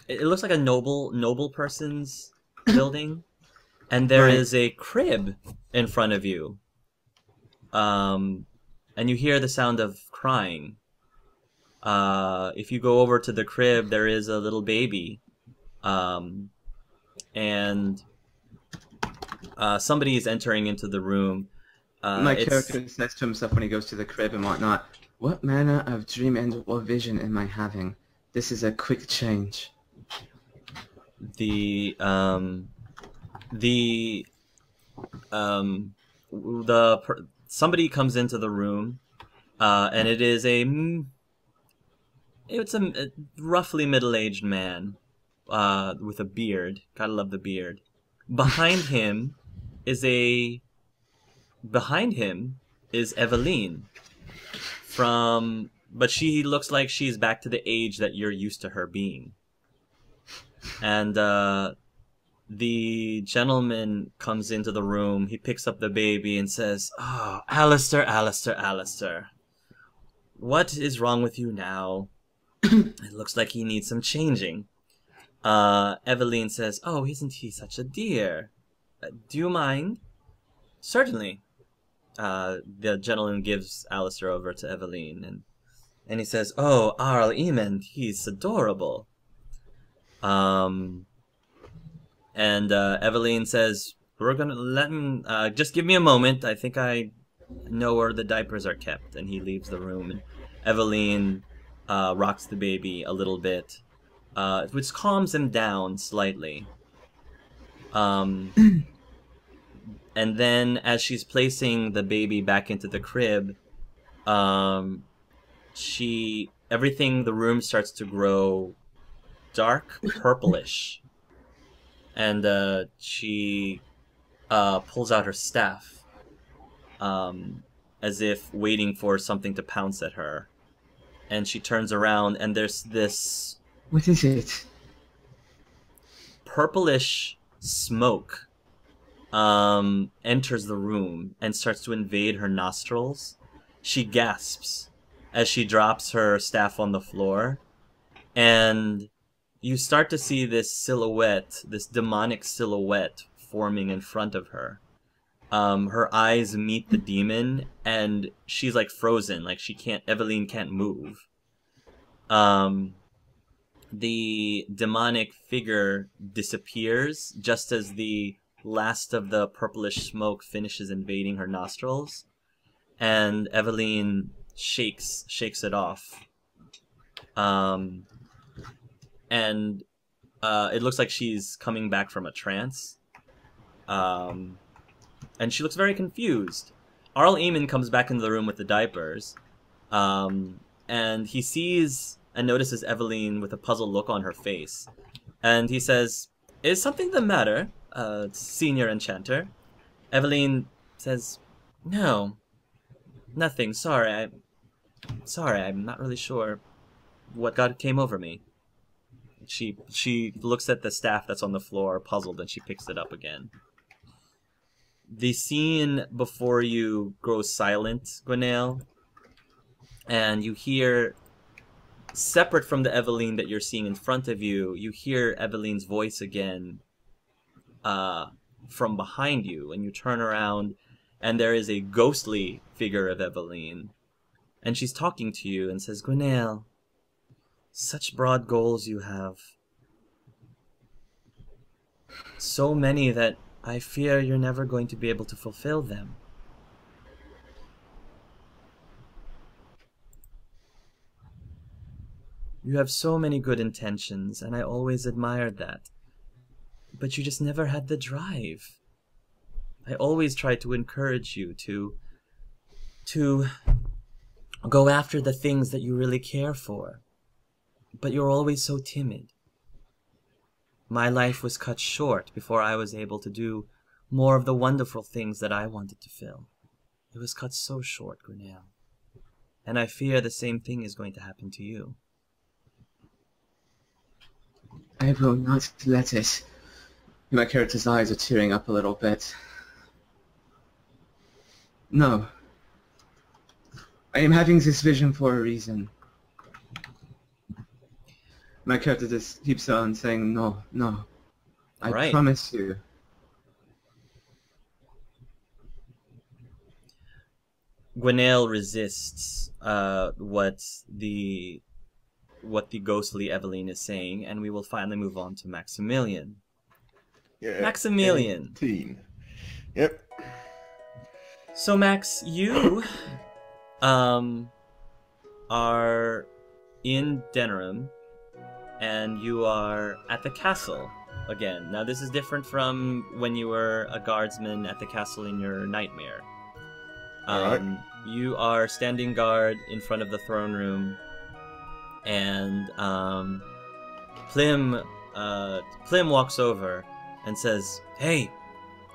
it it looks like a noble noble person's building and there is Right. a crib in front of you. Um and you hear the sound of crying. Uh if you go over to the crib there is a little baby. Um and uh, somebody is entering into the room. Uh, My it's- character says to himself when he goes to the crib and whatnot, What manner of dream and or vision am I having? This is a quick change. the um the um the per- somebody comes into the room uh and it is a mm, it's a, a roughly middle-aged man uh with a beard. Gotta love the beard. Behind him is a behind him is Eveline from but she looks like she's back to the age that you're used to her being. And uh, the gentleman comes into the room. He picks up the baby and says, "Oh, Alistair, Alistair, Alistair, what is wrong with you now? it looks like he needs some changing." Uh, Eveline says, "Oh, isn't he such a dear? Uh, do you mind?" Certainly. Uh, the gentleman gives Alistair over to Eveline, and and he says, "Oh, Arl Eamon, he's adorable." Um, and uh, Eveline says, "We're gonna let him. Uh, just give me a moment. I think I know where the diapers are kept." And he leaves the room. And Eveline uh, rocks the baby a little bit, uh, which calms him down slightly. Um, and then, as she's placing the baby back into the crib, um, she everything the room starts to grow dark purplish and uh, she uh, pulls out her staff um, as if waiting for something to pounce at her and she turns around and there's this What is it? purplish smoke um, enters the room and starts to invade her nostrils. She gasps as she drops her staff on the floor, and you start to see this silhouette, this demonic silhouette forming in front of her. Um, her eyes meet the demon, and she's like frozen, like she can't. Eveline can't move. Um, the demonic figure disappears just as the last of the purplish smoke finishes invading her nostrils and Eveline shakes shakes it off um and uh it looks like she's coming back from a trance um and she looks very confused Arl Eamon comes back into the room with the diapers um and he sees and notices Eveline with a puzzled look on her face. And he says, Is something the matter, uh, senior enchanter? Eveline says, No, nothing. Sorry, I. Sorry, I'm not really sure what got came over me. She she looks at the staff that's on the floor, puzzled, and she picks it up again. The scene before you grows silent, Gwenail, and you hear separate from the Eveline that you're seeing in front of you, you hear Eveline's voice again uh, from behind you, and you turn around, and there is a ghostly figure of Eveline, and she's talking to you and says, Gwenail, such broad goals you have. So many that I fear you're never going to be able to fulfill them. You have so many good intentions, and I always admired that. But you just never had the drive. I always tried to encourage you to. to. go after the things that you really care for. But you're always so timid. My life was cut short before I was able to do more of the wonderful things that I wanted to fill. It was cut so short, Grinnell. And I fear the same thing is going to happen to you. I will not let it. My character's eyes are tearing up a little bit. No. I am having this vision for a reason. My character just keeps on saying, no, no. I Right. promise you. Gwenail resists uh, what the what the ghostly Eveline is saying, and we will finally move on to Maximilian. Yeah. Maximilian. 18. Yep. So Max, you um are in Denerim and you are at the castle again. Now this is different from when you were a guardsman at the castle in your nightmare. Um, you are standing guard in front of the throne room and um Plimm uh Plimm walks over and says, "Hey,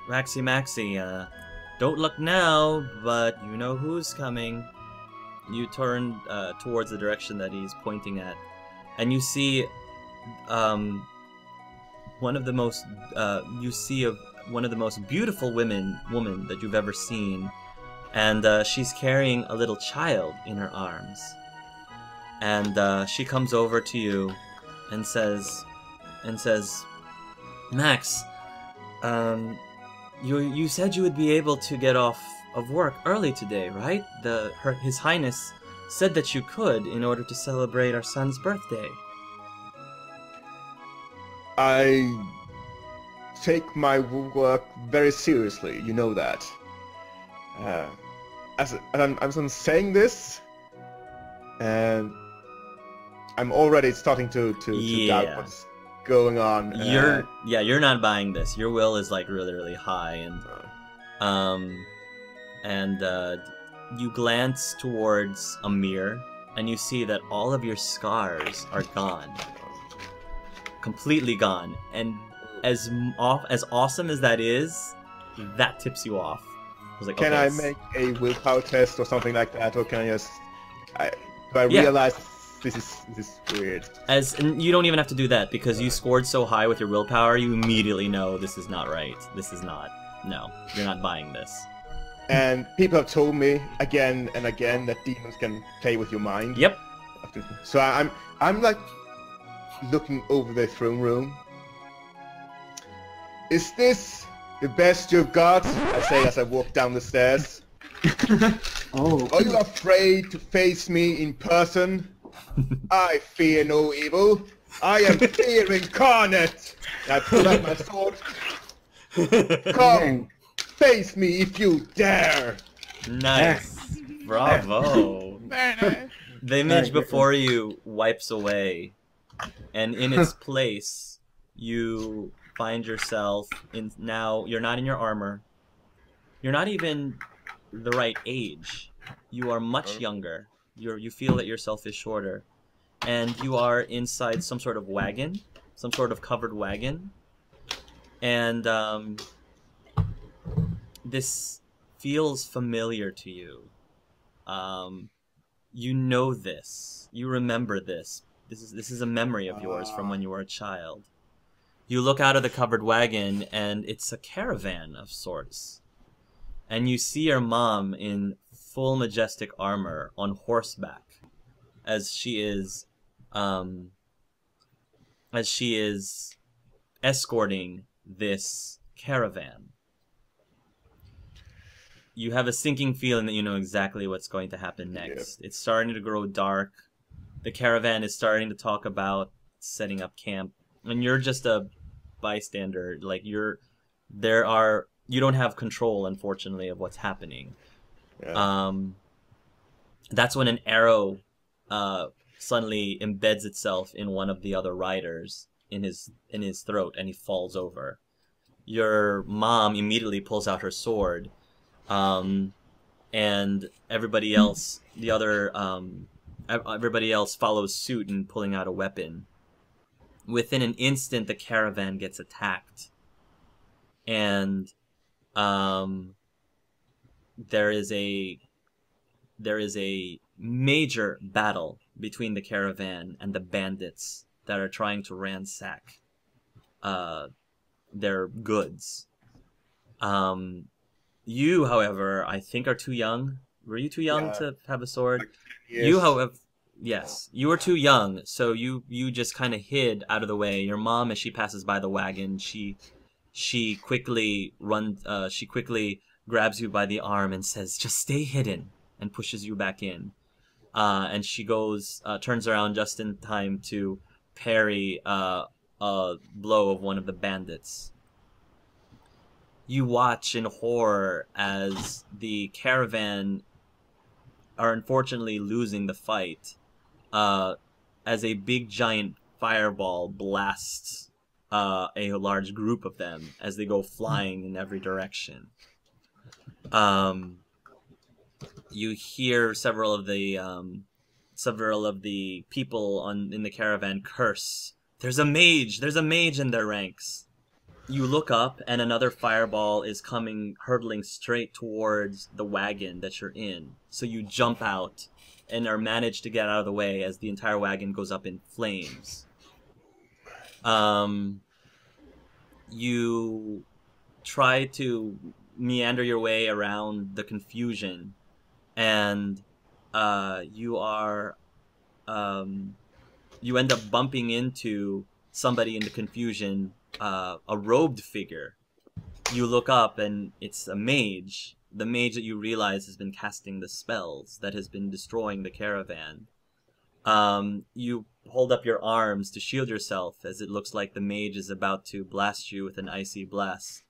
Maxi Maxi, uh don't look now, but you know who's coming. You turn uh, towards the direction that he's pointing at, and you see um, one of the most uh, you see a, one of the most beautiful women woman that you've ever seen, and uh, she's carrying a little child in her arms, and uh, she comes over to you and says and says, Max, um, you you said you would be able to get off of work early today, right? The her His Highness said that you could in order to celebrate our son's birthday. I take my work very seriously. You know that. Uh, as, as, I'm, as I'm saying this, and I'm already starting to to, to Yeah. doubt what's going on. uh, You're yeah, you're not buying this. Your will is like really really high, and um, and uh, you glance towards a mirror, and you see that all of your scars are gone, completely gone, and as off as awesome as that is, that tips you off. I was like, Can okay, I make a willpower test or something like that, or can I just? I, do I Yeah. realize this is this is weird? As and you don't even have to do that because you scored so high with your willpower, you immediately know this is not right. This is not. No, you're not buying this. And people have told me again and again that demons can play with your mind. Yep. So I- I'm I'm like looking over the throne room. Is this the best you've got? I say as I walk down the stairs. Oh, Are you afraid to face me in person? I fear no evil. I am fear incarnate. I pull out my sword. Come, dang. Face me if you dare. Nice. Bravo. The image before you wipes away, and in its place, you find yourself in now. You're not in your armor. You're not even the right age. You are much younger. You're you feel that yourself is shorter, and you are inside some sort of wagon, some sort of covered wagon, and um, this feels familiar to you. Um, you know this. You remember this. This is this is a memory of yours from when you were a child. You look out of the covered wagon and it's a caravan of sorts. And you see your mom in full majestic armor on horseback as she is um as she is escorting this caravan. You have a sinking feeling that you know exactly what's going to happen next. It's starting to grow dark. The caravan is starting to talk about setting up camp, and you're just a bystander. Like you're, there are you don't have control, unfortunately, of what's happening. Yeah. Um, that's when an arrow uh, suddenly embeds itself in one of the other riders in his in his throat, and he falls over. Your mom immediately pulls out her sword, um, and everybody else, the other, um, everybody else follows suit in pulling out a weapon. Within an instant, the caravan gets attacked, and um, there is a there is a major battle between the caravan and the bandits that are trying to ransack uh, their goods. Um, you, however, I think are too young. Were you too young Yeah. to have a sword? Yes. You, however, yes, you were too young, so you you just kind of hid out of the way. Your mom, as she passes by the wagon, she she quickly run. Uh, she quickly grabs you by the arm and says, "Just stay hidden," and pushes you back in. Uh, and she goes, uh, turns around just in time to parry uh, a blow of one of the bandits. You watch in horror as the caravan are unfortunately losing the fight uh, as a big giant fireball blasts uh, a large group of them as they go flying in every direction. Um, you hear several of the um, several of the people on in the caravan curse. There's a mage. There's a mage in their ranks. You look up, and another fireball is coming, hurtling straight towards the wagon that you're in. So you jump out and are managed to get out of the way as the entire wagon goes up in flames. Um, you try to meander your way around the confusion, and uh, you are um, you end up bumping into somebody in the confusion, uh, a robed figure. You look up and it's a mage. The mage that you realize has been casting the spells that has been destroying the caravan. Um, you hold up your arms to shield yourself as it looks like the mage is about to blast you with an icy blast.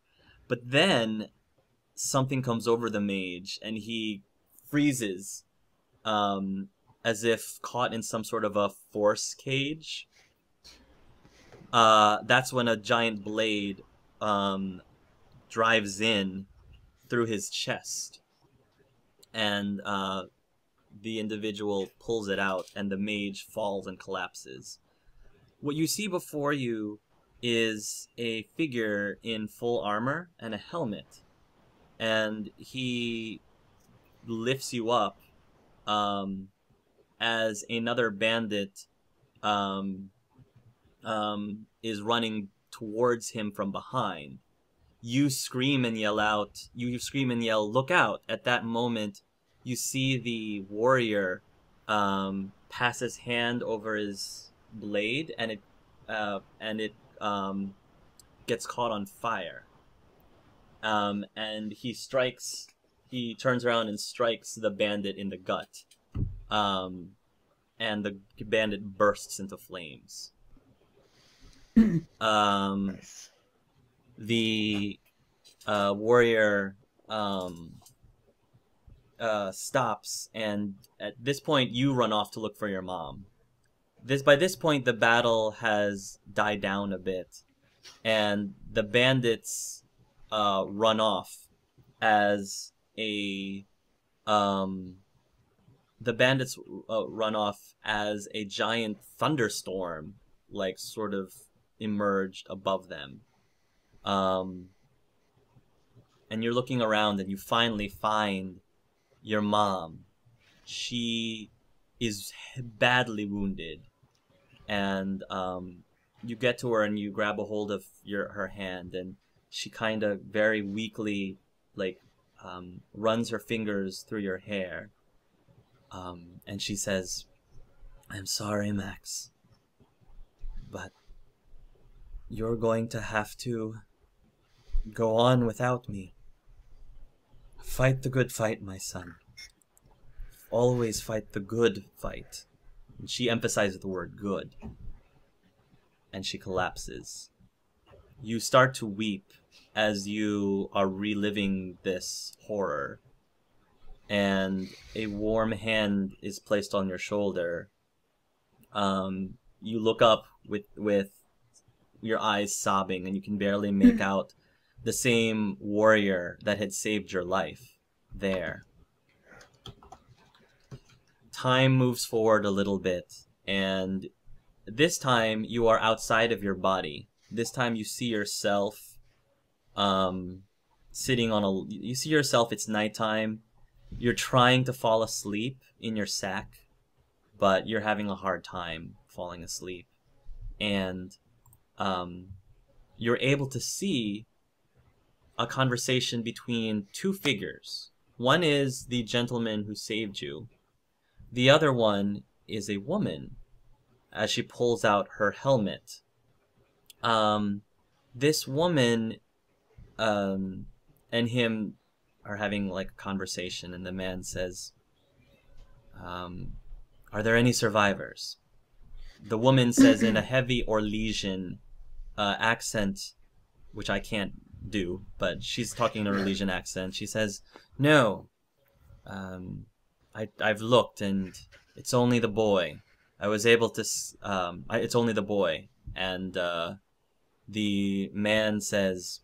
But then something comes over the mage and he freezes um, as if caught in some sort of a force cage. Uh, that's when a giant blade um, drives in through his chest, and uh, the individual pulls it out, and the mage falls and collapses. What you see before you is a figure in full armor and a helmet, and he lifts you up um, as another bandit um, um, is running towards him from behind. You scream and yell out. You scream and yell, "Look out!" At that moment, you see the warrior um, pass his hand over his blade, and it uh, and it um, gets caught on fire. Um, and he strikes. He turns around and strikes the bandit in the gut, um, and the bandit bursts into flames. um, Nice. the uh, warrior um, uh, stops, and at this point, you run off to look for your mom. This by this point, the battle has died down a bit, and the bandits uh, run off as a um, the bandits uh, run off as a giant thunderstorm, like sort of emerged above them. Um, and you're looking around and you finally find your mom. She is badly wounded, and um, you get to her and you grab a hold of your her hand, and she kind of very weakly, like, um, runs her fingers through your hair, um, and she says, "I'm sorry, Max, but you're going to have to go on without me. Fight the good fight, my son. Always fight the good fight. And she emphasizes the word good. And she collapses. You start to weep as you are reliving this horror. And a warm hand is placed on your shoulder. Um, you look up with with your eyes sobbing, and you can barely make out the same warrior that had saved your life there. Time moves forward a little bit, and this time you are outside of your body. This time you see yourself um, sitting on a. You see yourself, it's nighttime. You're trying to fall asleep in your sack, but you're having a hard time falling asleep. And um, you're able to see a conversation between two figures. One is the gentleman who saved you. The other one is a woman as she pulls out her helmet. Um, this woman um, and him are having like a conversation, and the man says, um, Are there any survivors? The woman says in a heavy Orlesian uh, accent, which I can't do, but she's talking in a Orlesian accent. She says, No. Um, I, I've looked, and it's only the boy. I was able to. Um, I, it's only the boy, and uh, the man says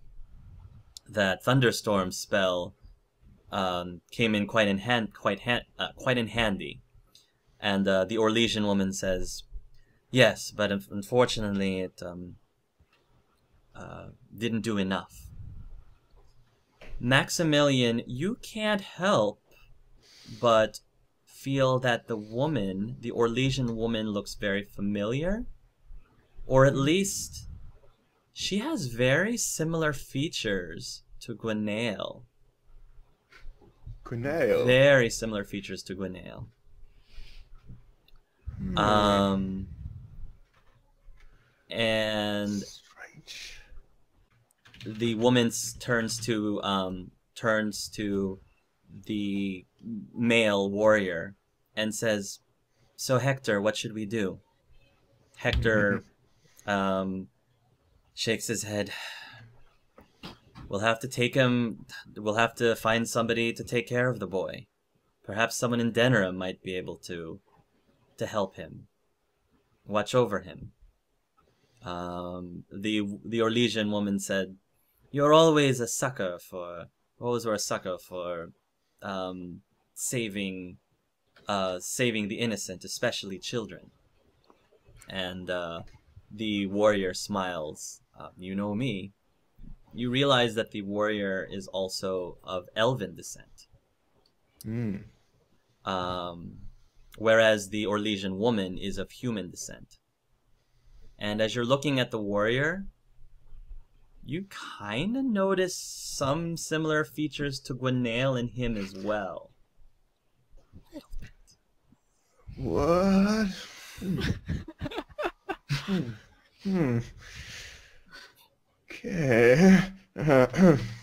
that thunderstorm spell um, came in quite in hand, quite uh, quite in handy, and uh, the Orlesian woman says, "Yes, but unfortunately, it um, uh, didn't do enough." Maximilian, you can't help but feel that the woman, the Orlesian woman, looks very familiar, or at least she has very similar features to Gwenail. Quinail. Very similar features to Gwenail. Hmm. Um, and. The woman turns to um, turns to the male warrior and says, "So Hector, what should we do?" Hector um, shakes his head. We'll have to take him. We'll have to find somebody to take care of the boy. Perhaps someone in Denerim might be able to to help him, watch over him. Um, the the Orlesian woman said, "You're always a sucker for always were a sucker for um, saving uh, saving the innocent, especially children." And uh, the warrior smiles. Uh, you know me. You realize that the warrior is also of elven descent. Hmm. um, whereas the Orlesian woman is of human descent. And as you're looking at the warrior, you kind of notice some similar features to Gwenail in him as well. What? Hmm. hmm. Hmm. Okay.